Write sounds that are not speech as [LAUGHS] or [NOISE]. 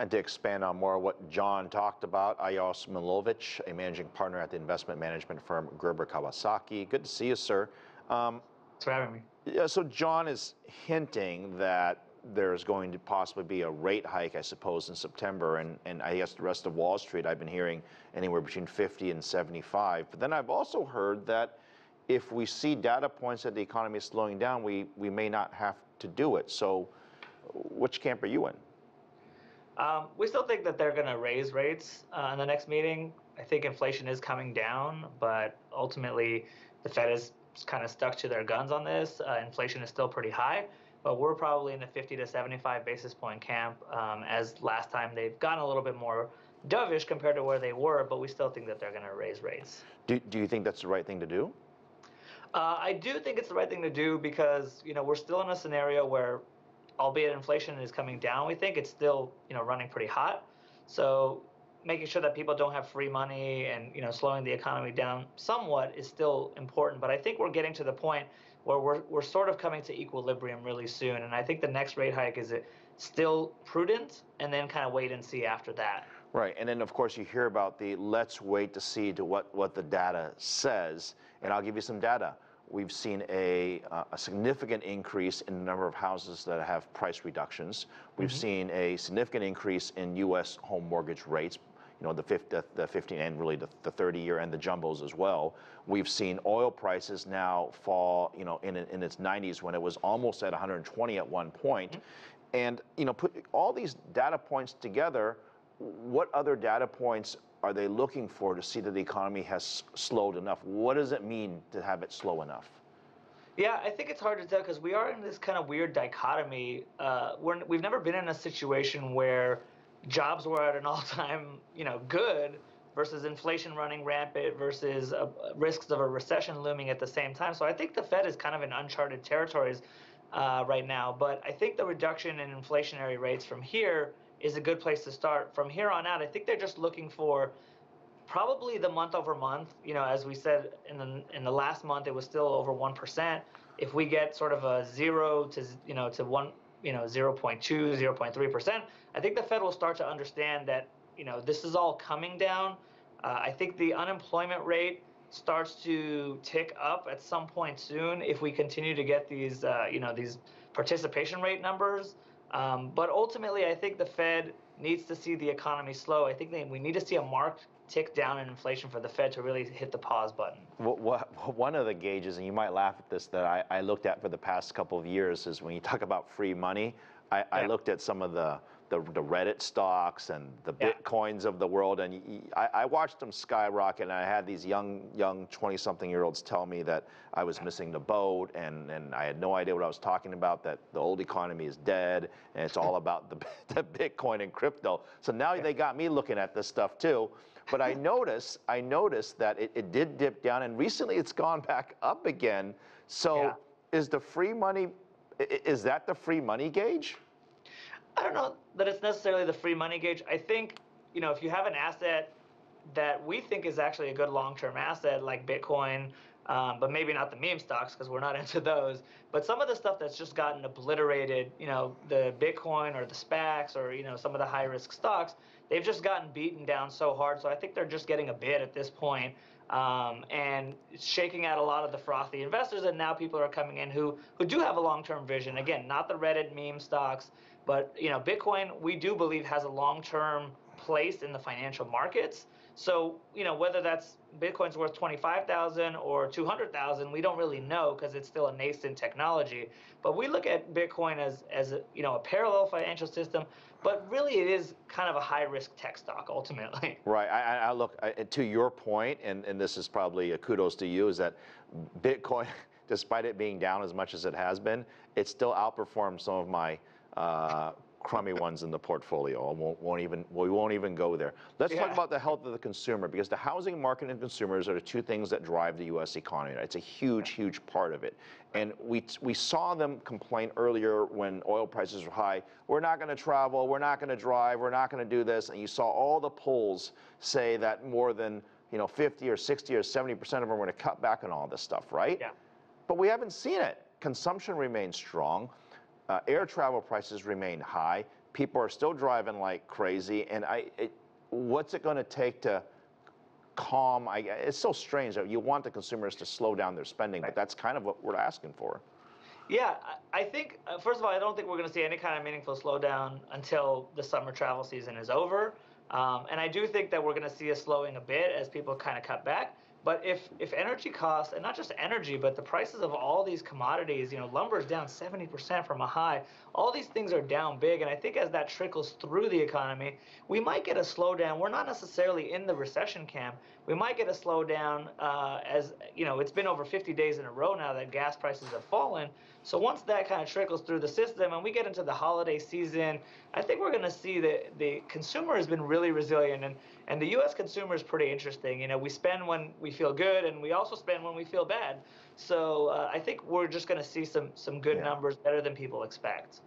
And to expand on more what John talked about, Ayal Shmilovich, a managing partner at the investment management firm Gerber Kawasaki. Good to see you, sir. Um, Thanks for having me. Yeah, so John is hinting that there's going to possibly be a rate hike, I suppose, in September, and, and I guess the rest of Wall Street, I've been hearing anywhere between 50 and 75. But then I've also heard that if we see data points that the economy is slowing down, we, we may not have to do it. So which camp are you in? Um, we still think that they're going to raise rates uh, in the next meeting. I think inflation is coming down, but ultimately the Fed is kind of stuck to their guns on this. Uh, inflation is still pretty high, but we're probably in the 50 to 75 basis point camp. Um, as last time they've gotten a little bit more dovish compared to where they were, but we still think that they're going to raise rates. Do, do you think that's the right thing to do? Uh, I do think it's the right thing to do because you know we're still in a scenario where albeit inflation is coming down, we think it's still you know running pretty hot. So making sure that people don't have free money and you know slowing the economy down somewhat is still important. But I think we're getting to the point where we're we're sort of coming to equilibrium really soon. And I think the next rate hike is it still prudent, and then kind of wait and see after that. Right, and then of course you hear about the let's wait to see to what what the data says, and I'll give you some data we've seen a, uh, a, significant increase in the number of houses that have price reductions. We've mm-hmm. seen a significant increase in U.S. home mortgage rates, you know, the, 50, the 15 and really the, the 30 year and the jumbos as well. We've seen oil prices now fall, you know, in, in its 90s when it was almost at 120 at one point. Mm-hmm. And, you know, put all these data points together, what other data points are they looking for to see that the economy has slowed enough? What does it mean to have it slow enough? Yeah, I think it's hard to tell because we are in this kind of weird dichotomy. Uh, we're, we've never been in a situation where jobs were at an [LAUGHS] all-time, you know, good versus inflation running rampant versus uh, risks of a recession looming at the same time. So I think the Fed is kind of in uncharted territories uh, right now. But I think the reduction in inflationary rates from here is a good place to start. From here on out, I think they're just looking for probably the month over month. You know, as we said in the in the last month, it was still over one percent. If we get sort of a zero to you know to one you know 0.2 0.3 percent i think the fed will start to understand that you know this is all coming down uh, i think the unemployment rate starts to tick up at some point soon if we continue to get these uh, you know these participation rate numbers um, but ultimately, I think the Fed needs to see the economy slow. I think they, we need to see a marked tick down in inflation for the Fed to really hit the pause button. [LAUGHS] One of the gauges, and you might laugh at this, that I, I, looked at for the past couple of years is when you talk about free money, I, yeah. I looked at some of the the, the Reddit stocks and the yeah. Bitcoins of the world. And I, I, watched them skyrocket. And I had these young, young 20 something year olds tell me that I was missing the boat and, and I had no idea what I was talking about, that the old economy is dead and it's all [LAUGHS] about the, [LAUGHS] the Bitcoin and crypto. So now yeah. they got me looking at this stuff too. But I [LAUGHS] noticed, I noticed that it, it did dip down and recently it's gone back up again. So yeah. is the free money, is that the free money gauge? I don't know that it's necessarily the free money gauge. I think, you know, if you have an asset that we think is actually a good long-term asset like Bitcoin, um, but maybe not the meme stocks because we're not [LAUGHS] into those. But some of the stuff that's just gotten obliterated, you know, the Bitcoin or the SPACs or you know some of the high-risk stocks, they've just gotten beaten down so hard. So I think they're just getting a bid at this point, um, and shaking out a lot of the frothy investors. And now people are coming in who who do have a long-term vision. Again, not the Reddit meme stocks, but you know, Bitcoin we do believe has a long-term place in the financial markets. So, you know, whether that's Bitcoin's worth 25,000 or 200,000, we don't really know because it's still a nascent technology. But we look at Bitcoin as, as a, you know, a parallel financial system, but really it is kind of a high risk tech stock ultimately. [LAUGHS] Right. I, I look I, to your point, and, and this is probably a kudos to you, is that Bitcoin, [LAUGHS] despite it being down as much as it has been, it still outperformed some of my uh, crummy ones in the portfolio. Won't, won't, even, we won't even go there. Let's yeah. talk about the health of the consumer because the housing market and consumers are the two things that drive the U.S. economy. It's a huge, huge part of it. And we, we saw them complain earlier when oil prices were high. We're not going to travel. We're not going to drive. We're not going to do this. And you saw all the polls say that more than you know 50 or 60 or 70 percent of them are going to cut back on all this stuff, right? Yeah. But we haven't seen it. Consumption remains strong. Uh, air travel prices remain high. people are still driving like crazy, and I, it, what's it going to take to calm? I, it's so strange that you want the consumers to slow down their spending, but that's kind of what we're asking for. Yeah, I I think uh, first of all, I don't think we're going to see any kind of meaningful slowdown until the summer travel season is over, um, and I do think that we're going to see a slowing a bit as people kind of cut back. But if if energy costs, and not just energy, but the prices of all these commodities, you know, lumber is down 70% from a high. All these things are down big, and I think as that trickles through the economy, we might get a slowdown. We're not necessarily in the recession camp. We might get a slowdown uh, as you know, it's been over 50 days in a row now that gas prices have fallen. So once that kind of trickles through the system and we get into the holiday season, I think we're going to see that the consumer has been really resilient and and the U.S. consumer is pretty interesting. You know, we spend when we feel good, and we also spend when we feel bad. So uh, I think we're just going to see some some good Yeah. numbers, better than people expect.